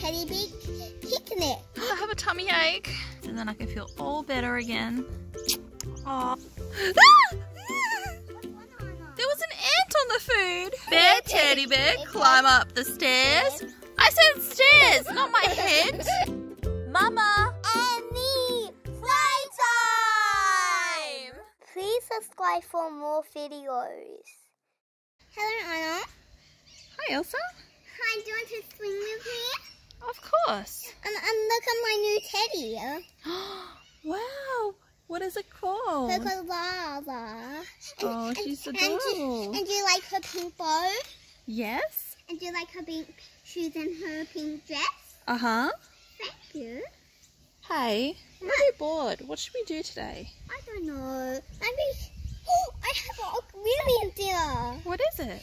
teddy bear picnic. I have a tummy ache. And then I can feel all better again. Oh. There was an ant on the food. Bear, teddy bear, climb up the stairs. I said stairs, not my head. Mama. and Me, Playtime. Please subscribe for more videos. Hello, Anna. Hi, Elsa. Hi, do you want to swing with me? Of course. And, and look at my new teddy. wow. What is it called? Look at Lava. Oh, she's and, and, adorable. do, and do you like her pink bow? Yes. And do you like her pink shoes and her pink dress? Uh huh. Thank you. Hey, I'm really bored. What should we do today? I don't know. Maybe. Oh, I have a really idea. What is it?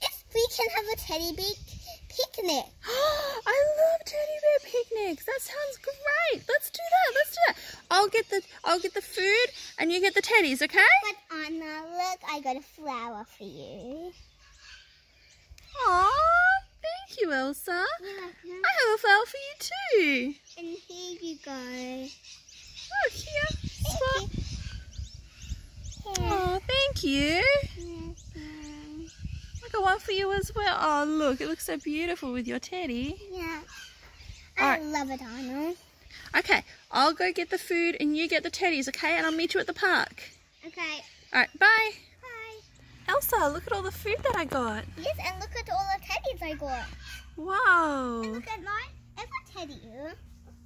If we can have a teddy bear picnic. I love teddy bear picnics. That sounds great. Let's do that. Let's do that. I'll get the I'll get the food and you get the teddies, okay? But Anna, look, I got a flower for you. Aw, thank you, Elsa. Yeah. I have a flower for you too. And here you go. Oh, here. Thank you. Oh, thank you. I got one for you as well. Oh, look, it looks so beautiful with your teddy. Yeah. All I right. love it, Anna. Okay, I'll go get the food and you get the teddies, okay? And I'll meet you at the park. Okay. All right, bye. Bye. Elsa, look at all the food that I got. Yes, and look at all the teddies I got. Wow. Look at. I got teddy.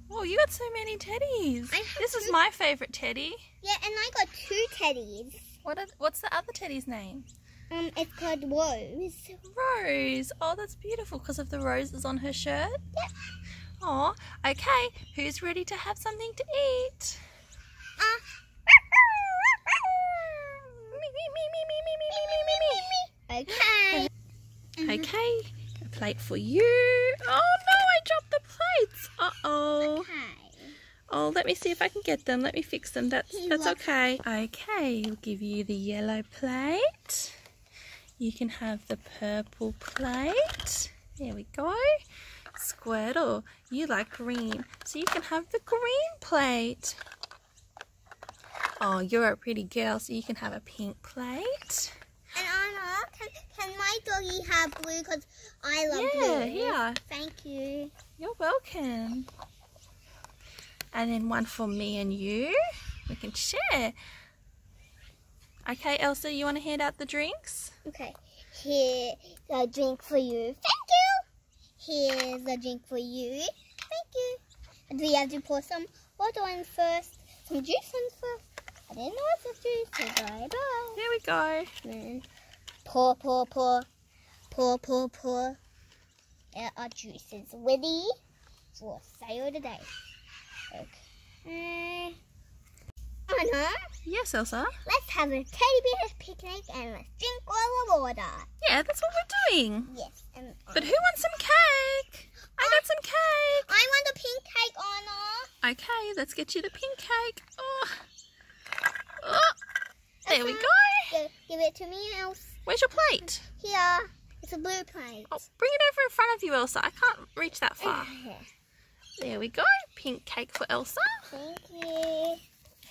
Oh, you got so many teddies. This is my favourite teddy. Yeah, and I got two teddies. What? Are, what's the other teddy's name? Um, it's called Rose. Rose. Oh, that's beautiful because of the roses on her shirt. Yep. Oh, okay. Who's ready to have something to eat? Uh, Me, me, me, me, me, me, me, me, me, me, okay. me. Okay, a plate for you. Oh no, I dropped the plates. Uh oh. Okay. Oh, let me see if I can get them. Let me fix them. That's that's okay. Okay, we'll give you the yellow plate. You can have the purple plate. There we go. Squirtle, you like green, so you can have the green plate. Oh, you're a pretty girl, so you can have a pink plate. And Anna, can, can my doggy have blue? Because I love Yeah, blue. here. Thank you. You're welcome. And then one for me and you. We can share. Okay, Elsa, you want to hand out the drinks? Okay. Here's a drink for you. Thank you. Here's a drink for you. Thank you. And we have to pour some water in first. Some juice in first. I didn't know what's juice. So bye bye. Here we go. Mm. Pour, pour, pour. Pour, pour, pour. There our juices ready for sale today. Okay. Anna, Yes, Elsa. let's have a teddy bear's picnic and let's drink all the water. Yeah, that's what we're doing. Yes. And But who wants some cake? I got some cake. I want the pink cake, Anna. Okay, let's get you the pink cake. Oh. Oh. There we go. Give, give it to me, Elsa. Where's your plate? Here. It's a blue plate. Oh, bring it over in front of you, Elsa. I can't reach that far. There we go. Pink cake for Elsa. Thank you.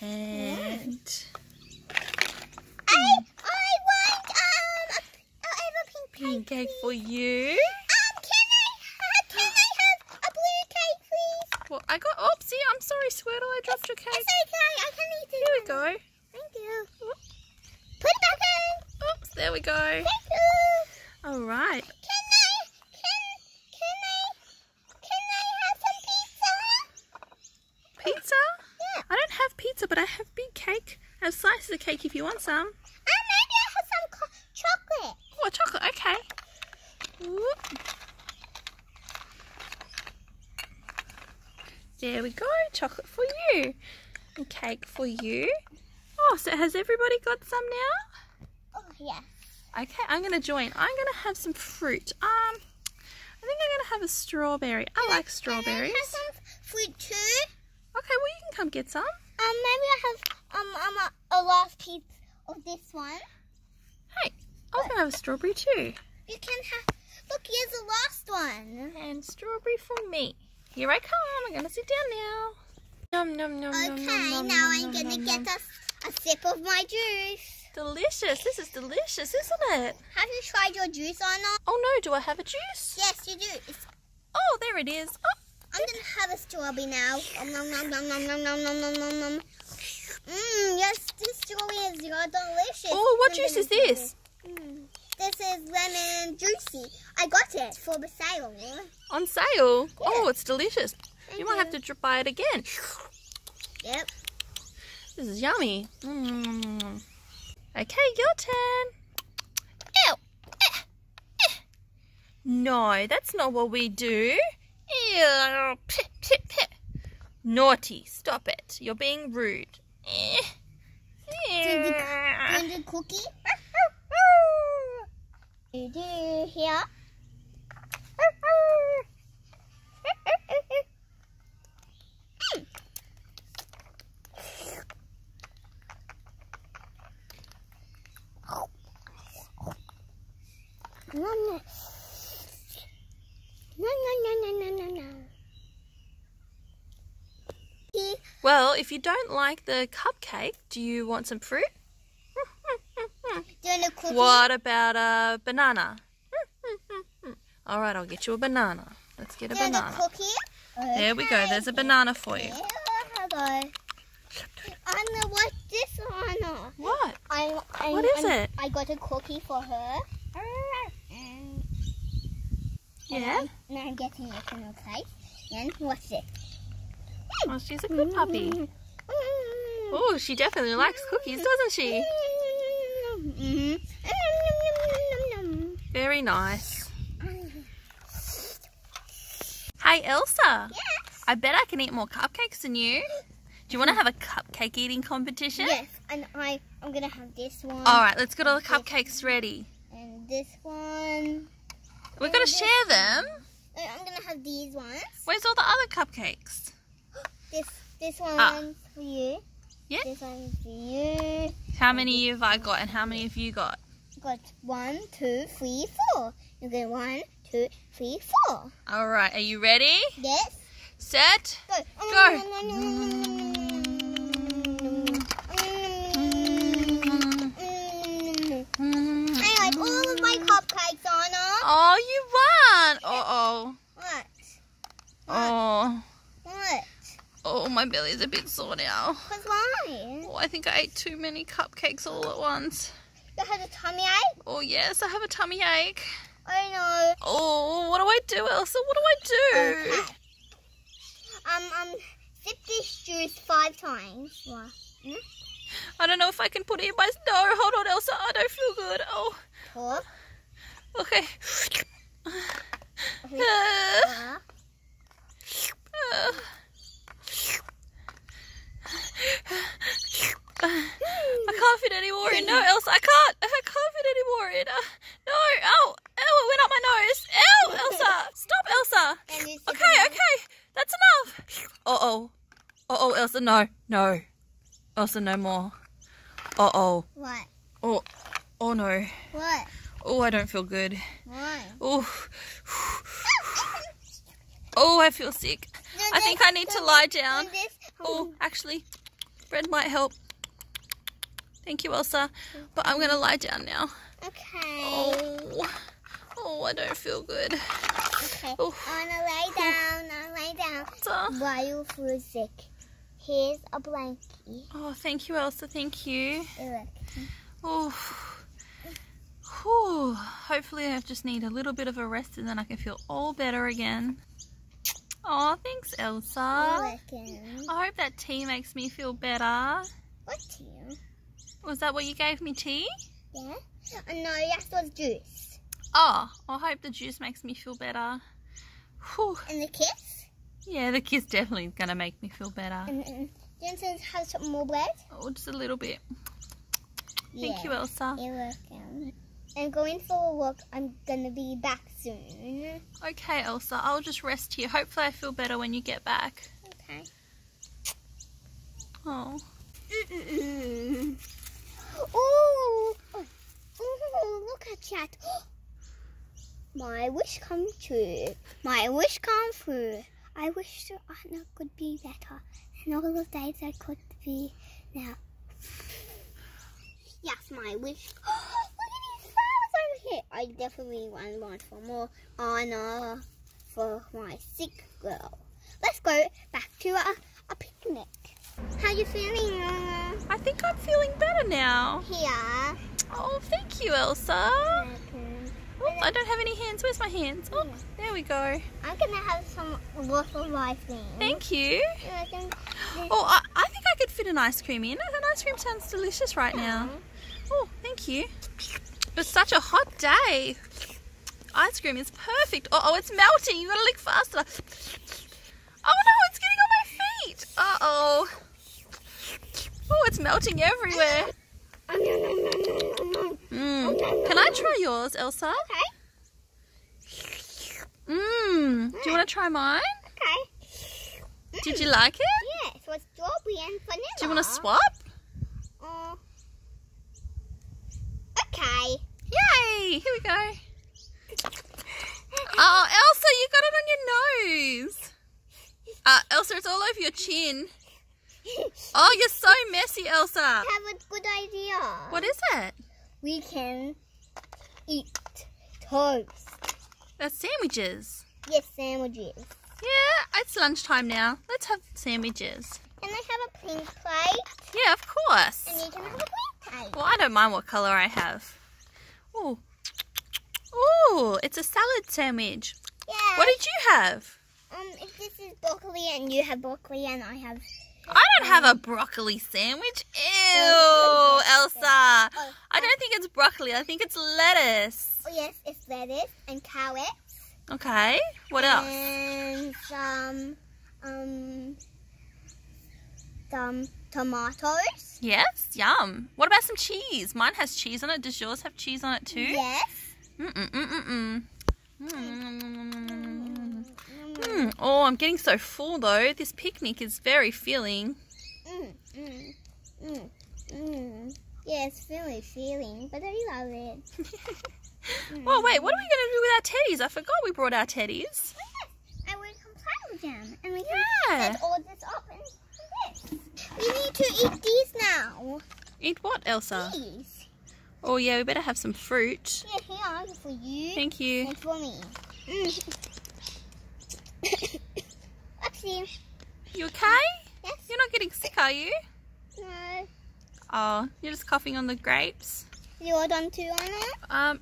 And I, I want um, a, I have a pink cake. for you. Um, can I, can I have a blue cake, please? Well, I got, oopsie, I'm sorry, Squirtle. I dropped your cake. It's okay. I can eat it. Here we go. Thank you. Put it back in. Oops, there we go. Thank you. All right. Can I, can, can I, can I have some pizza? Pizza? Yeah. I don't have pizza, but I have big cake. I have slices of cake if you want some. And maybe I have some co- chocolate. Oh, chocolate. Okay. Whoop. There we go. Chocolate for you. And cake for you. Oh, so has everybody got some now? Oh, yeah. Okay, I'm gonna join. I'm gonna have some fruit. Um, I think I'm gonna have a strawberry. I like strawberries. Can I have some fruit too? Okay, well you can come get some. Um, maybe I have um um a, a last piece of this one. Hey, I was gonna have a strawberry too. You can have Look, here's the last one. And strawberry for me. Here I come. I'm gonna sit down now. Nom nom nom Okay, nom, nom, now nom, I'm gonna get nom. a, a sip of my juice. delicious. This is delicious, isn't it? Have you tried your juice or not? Oh no, do I have a juice? Yes, you do. It's, Oh, there it is. Oh, I'm gonna have a strawberry now. Nom nom nom nom nom nom nom nom nom nom nom. Mmm, yes, this strawberry is uh, delicious. oh what I'm juice is this? Mm. This is lemon juicy. I got it for the sale. On sale. Oh, it's delicious. Thank You might have to tr- buy it again. Yep. This is yummy. Mm. Okay, your turn. Ew. Eh. Eh. No, that's not what we do. Ew. Pit, pit, pit. Naughty. Stop it. You're being rude. Eh. you- Eh. And the cookie. You do here. No, no, no, no, no, no, no. Well, if you don't like the cupcake, do you want some fruit? The cookie. What about a banana? All right, I'll get you a banana. Let's get a banana. cookie. There we go. There's a banana for you. Yeah, hello. I know what this one. What? I, I, What is I, it? I got a cookie for her. And, Yeah. and I'm getting it in a place. And what's it? Oh, she's a good puppy. Oh, she definitely likes cookies, doesn't she? Mhm. Very nice. Hey, Elsa. Yes. I bet I can eat more cupcakes than you. Do you want to have a cupcake eating competition? Yes, and I, I'm gonna have this one. All right, let's get all the cupcakes ready. And this one. We're going to share them. And I'm gonna have these ones. Where's all the other cupcakes? This this one's Ah. for you. Yeah. This one's for you. How many have I got and how many have you got? Got one, two, three, four. You get one, two, three, four. All right, are you ready? Yes. Set. Go. Go. I like all of my cupcakes, Anna. Oh, you won! Uh oh. What? Oh. What? Oh, my belly's a bit sore now. Why? Oh, I think I ate too many cupcakes all at once. You had a tummy ache? Oh, yes, I have a tummy ache. I know. Oh, what do I do, Elsa? What do I do? Okay. Um, um, sip this juice five times. I don't know if I can put it in my. No, hold on, Elsa. I don't feel good. Oh. okay. Okay. Uh. I can't any more. No, Elsa, I can't. I can't fit any more in. Uh, no, ow, ow, it went up my nose. Ow, Elsa, stop, Elsa. and Okay, okay, that's enough. Uh oh, uh oh, Elsa, no, no, Elsa, no more. Uh oh, What? oh, oh no, What? oh, I don't feel good. Why? Oh, oh, I feel sick. I think I need to lie down. Oh, actually, bread might help. Thank you, Elsa. But I'm gonna lie down now. Okay. Oh, oh, I don't feel good. Okay. Oh. I'm gonna lay oh. down. I'll lay down. Elsa. While you feel sick. Here's a blankie. Oh, thank you, Elsa. Thank you. Oh. Whew. Hopefully, I just need a little bit of a rest and then I can feel all better again. Oh, thanks, Elsa. I hope that tea makes me feel better. What to you? Was that what you gave me, tea? Yeah? Oh, no, that was juice. Oh, I hope the juice makes me feel better. Whew. And the kiss? Yeah, the kiss definitely is going to make me feel better. And, and Jensen has some more bread? Oh, just a little bit. Thank you, Elsa. You're welcome. I'm going for a walk. I'm gonna be back soon. Okay, Elsa, I'll just rest here. Hopefully, I feel better when you get back. Okay. Oh. Ooh! Ooh, look at that. My wish come true. My wish come true. I wish that Anna could be better, and all the days I could be now. Yes, my wish. Look at these flowers over here. I definitely want one for more Anna for my sick girl. Let's go back to a, a picnic. How you feeling, Anna? I think I'm feeling better now. Yeah. Oh, thank you, Elsa. Oh, I don't have any hands. Where's my hands? Oh, there we go. I'm gonna have some waffle ice cream. Thank you. Oh, I, I think I could fit an ice cream in. An ice cream sounds delicious right now. Oh, thank you. It's such a hot day. Ice cream is perfect. Oh, oh it's melting. You gotta lick faster. Oh no, it's getting on my feet. Uh oh. It's melting everywhere. Mm. Can I try yours, Elsa? Okay. Mmm. Do you want to try mine? Okay. Did you like it? Yes, with strawberry and vanilla. Do you want to swap? Uh, okay. Yay! Here we go. Oh, Elsa, you got it on your nose. Uh, Elsa, it's all over your chin. Oh, you're so messy, Elsa. I have a good idea. What is it? We can eat toast. That's sandwiches. Yes, sandwiches. Yeah, it's lunchtime now. Let's have sandwiches. Can I have a pink plate? Yeah, of course. And you can have a green plate. Well, I don't mind what colour I have. Oh. Oh, it's a salad sandwich. Yeah. What did you have? Um, if this is broccoli and you have broccoli and I have. I don't have a broccoli sandwich. Ew, Oh, Elsa. I don't think it's broccoli. I think it's lettuce. oh yes, it's lettuce and carrots. Okay. What else? And some, um, some tomatoes. Yes. Yum. What about some cheese? Mine has cheese on it. Does yours have cheese on it too? Yes. Mm, mm, mm, mm mm mm mm mm. Mm. Mm, Mm. Oh, I'm getting so full though. This picnic is very filling. mm, mm, mm, mm. Yeah, it's really feeling, but I love it. Oh wait, what are we going to do with our teddies? I forgot we brought our teddies. And we can play with them, and we can Yeah. set all this up and this. We need to eat these now. Eat what, Elsa? These. Oh yeah, we better have some fruit. Yeah, here for you Thank you. and for me. You okay? Yes. You're not getting sick, are you? No. Oh, you're just coughing on the grapes. You're done too, Anna? Um,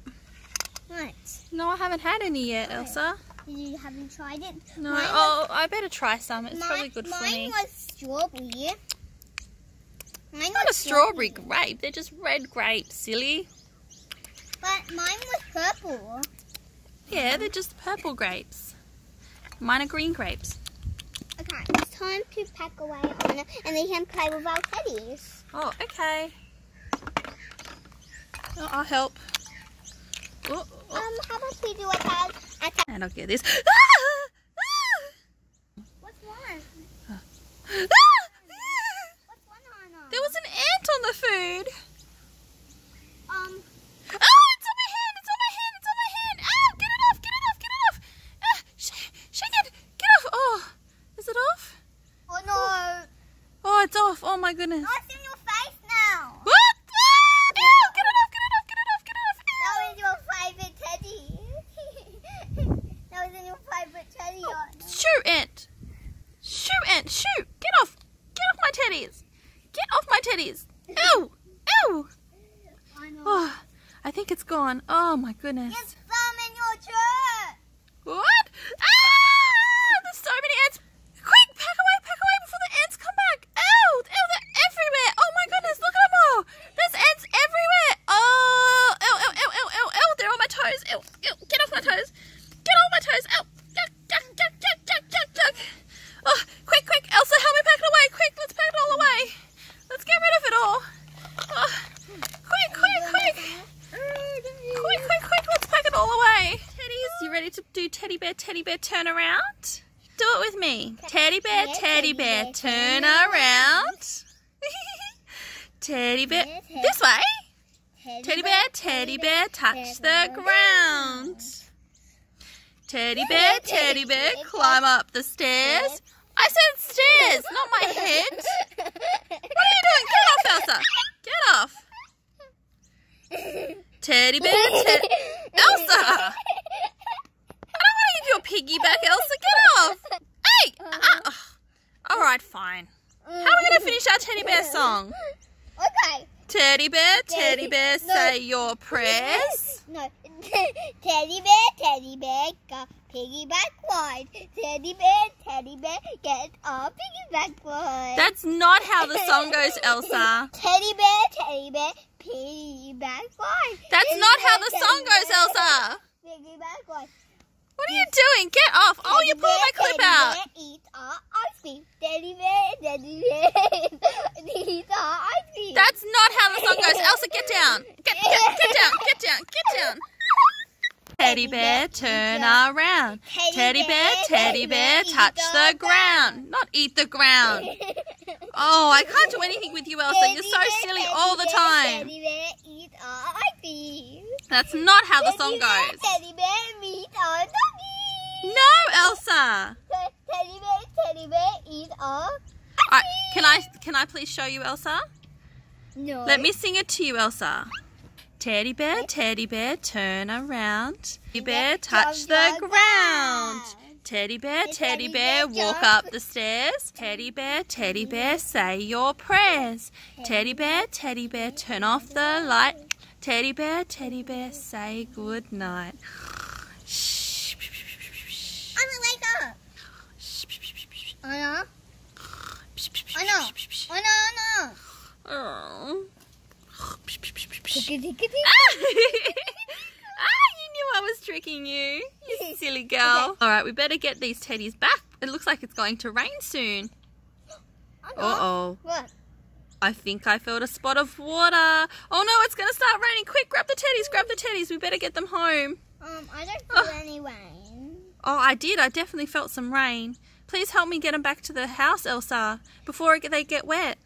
Right. no, I haven't had any yet, Oh. Elsa. You haven't tried it? No. Mine Oh, I better try some. It's mine, probably good for me. mine was strawberry. Mine Not a strawberry grape. They're just red grapes, silly. But mine was purple. Yeah, they're just purple grapes. Mine are green grapes. Okay, it's time to pack away Anna, and we can play with our teddies. Oh, okay. Oh, I'll help. Oh, oh. Um, how about we do a tag? And I'll get this. What's one? Ah! What's one, Anna? There was an ant on the food. It's off! Oh my goodness! Oh, it's in your face now. What? Ah, no! Get it off! Get it off! Get it off! Get it off! That was your favorite teddy. that was in your favorite teddy, Anna. Shoo, ant! Shoo, ant! Shoo! Get off! Get off my teddies! Get off my teddies! Ow! Ow! Anna. Oh, I think it's gone. Oh my goodness some in your shirt. What? Ah! There's so many ants. Quick, pack away, pack away before the ants come back. Ow! Ow, they're everywhere. Oh my goodness, look at them all. There's ants everywhere. Oh, ow, ow, ow, ow, ow, ow. They're on my toes. Ow, ow. Get off my toes. Get off my toes. Ow. Yuck, yuck, yuck, yuck, yuck, yuck, yuck. Oh, quick, quick. Elsa, help me pack it away. Quick, let's pack it all away. Let's get rid of it all. Oh, quick, quick, quick. Quick, quick, quick, let's pack it all away. Teddies, you ready to do teddy bear, teddy bear, turn around? Do it with me. Teddy bear, teddy bear, turn around. teddy bear, this way. Teddy bear, teddy bear, touch the ground. Teddy bear, teddy bear, climb up the stairs. I said stairs, not my head. What are you doing? Get off, Elsa. Get off. Teddy bear, teddy... Elsa! I don't want to give you a piggyback, Elsa. Get off. Hey! Uh, all right, fine. How are we going to finish our teddy bear song? Okay. Teddy bear, teddy bear, No. say your prayers. No. teddy bear, teddy bear, go piggyback ride. Teddy bear, teddy bear, get a piggyback ride. That's not how the song goes, Elsa. Teddy bear, teddy bear, piggyback ride. That's not how the song goes, Elsa. Piggyback ride. What are you doing? Get off. Oh, you pulled my clip out. Bear, eat our ice cream. Teddy bear, teddy bear, eat our ice cream. That's not how the song goes. Elsa, get down. Get, get, get down. Get down. Get down. Teddy bear, turn around. Teddy bear, teddy bear, touch the ground. Not eat the ground. Oh, I can't do anything with you, Elsa. You're so silly all the time. Teddy bear, eat our ice cream. That's not how the Teddy song bear, goes. Teddy bear, oh, doggy. No, Elsa. Teddy bear, teddy bear. Alright, can I can I please show you, Elsa? No. Let me sing it to you, Elsa. Teddy bear, teddy bear, turn around. Teddy bear, touch the ground. Teddy bear, teddy bear, walk up the stairs. Teddy bear, teddy bear, say your prayers. Teddy bear, teddy bear, turn off the light. Teddy bear, teddy bear, say good night. Shh. I'm a wake up. Anna. Anna. Anna, Anna. Oh. I was tricking you. You silly girl. All right, we better get these teddies back. It looks like it's going to rain soon. Uh-oh. What? I think I felt a spot of water. Oh no, it's going to start raining. Quick, grab the teddies, grab the teddies. We better get them home. Um, I don't Oh. feel any rain. Oh, I did. I definitely felt some rain. Please help me get them back to the house, Elsa, before they get wet.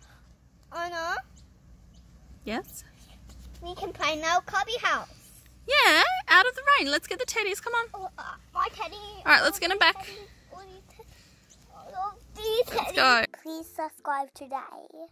Anna, Yes? we can play now cubby house. Yeah, out of the rain. Let's get the teddies. Come on. Oh, uh, my teddy. All right, let's get them back. All these teddies. All these Let's go. Please subscribe today.